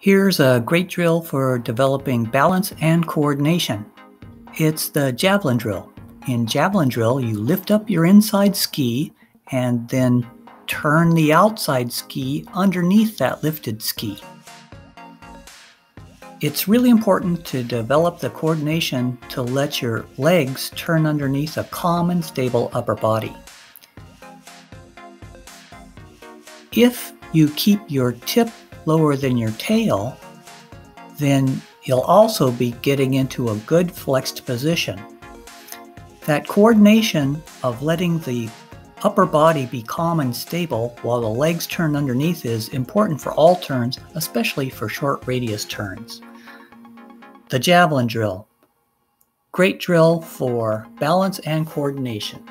Here's a great drill for developing balance and coordination. It's the javelin drill. In javelin drill, you lift up your inside ski and then turn the outside ski underneath that lifted ski. It's really important to develop the coordination to let your legs turn underneath a calm and stable upper body. If you keep your tip lower than your tail, then you'll also be getting into a good flexed position. That coordination of letting the upper body be calm and stable while the legs turn underneath is important for all turns, especially for short radius turns. The javelin drill. Great drill for balance and coordination.